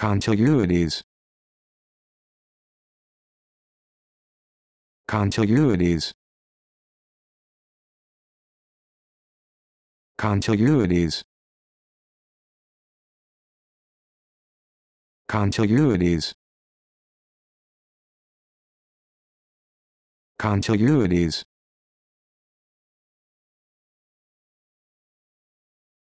Contiguities. Contiguities. Contiguities. Contiguities. Contiguities.